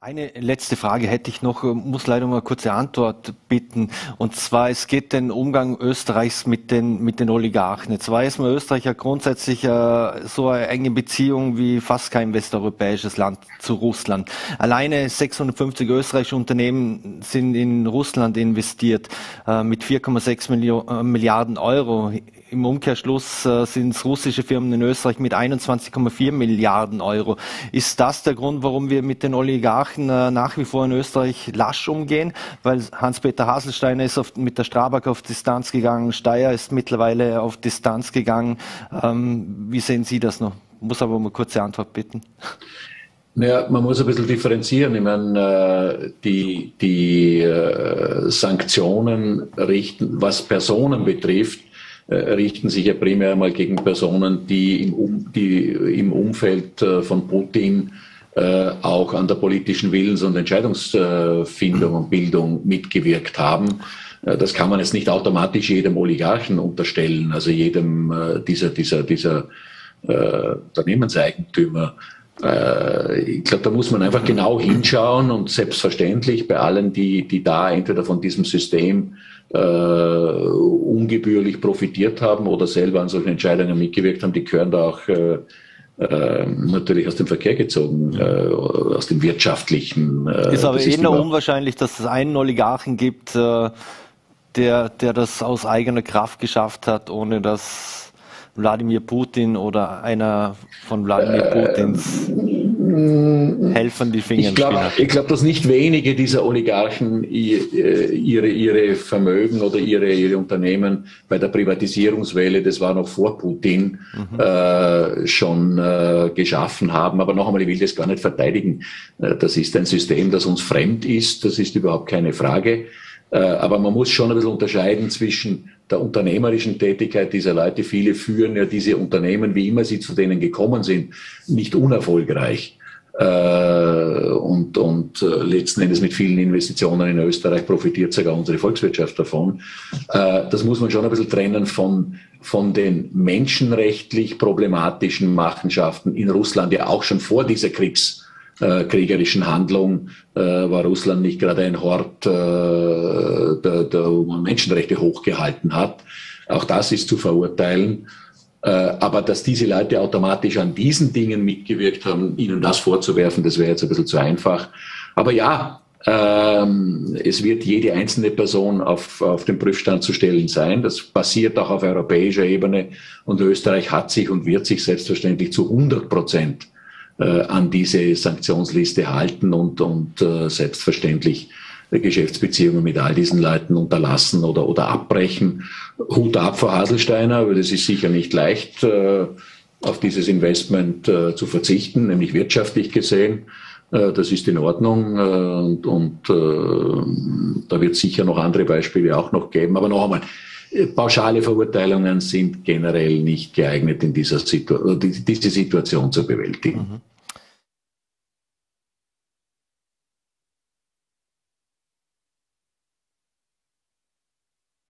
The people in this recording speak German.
Eine letzte Frage hätte ich noch, muss leider mal eine kurze Antwort bitten. Und zwar, es geht den Umgang Österreichs mit den, mit den Oligarchen. Jetzt weiß man, Österreich hat grundsätzlich äh, so eine enge Beziehung wie fast kein westeuropäisches Land zu Russland. Alleine 650 österreichische Unternehmen sind in Russland investiert äh, mit 4,6 äh, Milliarden Euro im Umkehrschluss äh, sind es russische Firmen in Österreich mit 21,4 Milliarden Euro. Ist das der Grund, warum wir mit den Oligarchen äh, nach wie vor in Österreich lasch umgehen? Weil Hans-Peter Haselsteiner ist auf, mit der Strabag auf Distanz gegangen, Steyer ist mittlerweile auf Distanz gegangen. Ähm, wie sehen Sie das noch? Muss aber um eine kurze Antwort bitten. Naja, man muss ein bisschen differenzieren. Ich meine, äh, die, die äh, Sanktionen richten, was Personen betrifft, richten sich ja primär mal gegen Personen, die im, die im Umfeld von Putin äh, auch an der politischen Willens- und Entscheidungsfindung und Bildung mitgewirkt haben. Das kann man jetzt nicht automatisch jedem Oligarchen unterstellen, also jedem dieser, dieser, dieser äh, Unternehmenseigentümer. Äh, ich glaube, da muss man einfach genau hinschauen und selbstverständlich bei allen, die, die da entweder von diesem System äh, ungebührlich profitiert haben oder selber an solchen Entscheidungen mitgewirkt haben, die gehören da auch äh, äh, natürlich aus dem Verkehr gezogen, äh, aus dem wirtschaftlichen. Äh, ist aber eher unwahrscheinlich, dass es einen Oligarchen gibt, äh, der, der das aus eigener Kraft geschafft hat, ohne dass Wladimir Putin oder einer von Wladimir Putins helfen die Finger. Ich glaube, glaub, dass nicht wenige dieser Oligarchen äh, ihre, ihre Vermögen oder ihre, ihre Unternehmen bei der Privatisierungswelle, das war noch vor Putin, mhm. äh, schon äh, geschaffen haben. Aber noch einmal, ich will das gar nicht verteidigen. Äh, das ist ein System, das uns fremd ist. Das ist überhaupt keine Frage. Äh, aber man muss schon ein bisschen unterscheiden zwischen der unternehmerischen Tätigkeit dieser Leute. Viele führen ja diese Unternehmen, wie immer sie zu denen gekommen sind, nicht unerfolgreich. Äh, und, und äh, letzten Endes mit vielen Investitionen in Österreich profitiert sogar unsere Volkswirtschaft davon. Äh, das muss man schon ein bisschen trennen von, von den menschenrechtlich problematischen Machenschaften in Russland, ja auch schon vor dieser Kriegs kriegerischen Handlung war Russland nicht gerade ein Hort, der, der Menschenrechte hochgehalten hat. Auch das ist zu verurteilen. Äh, aber dass diese Leute automatisch an diesen Dingen mitgewirkt haben, ihnen das vorzuwerfen, das wäre jetzt ein bisschen zu einfach. Aber ja, ähm, es wird jede einzelne Person auf, auf den Prüfstand zu stellen sein. Das passiert auch auf europäischer Ebene. Und Österreich hat sich und wird sich selbstverständlich zu 100 Prozent äh, an diese Sanktionsliste halten und, und äh, selbstverständlich Geschäftsbeziehungen mit all diesen Leuten unterlassen oder, oder abbrechen. Hut ab vor Haselsteiner, weil es ist sicher nicht leicht, äh, auf dieses Investment äh, zu verzichten, nämlich wirtschaftlich gesehen. Äh, das ist in Ordnung und, und da wird sicher noch andere Beispiele auch noch geben. Aber noch einmal, pauschale Verurteilungen sind generell nicht geeignet, in dieser Situ diese Situation zu bewältigen. Mhm.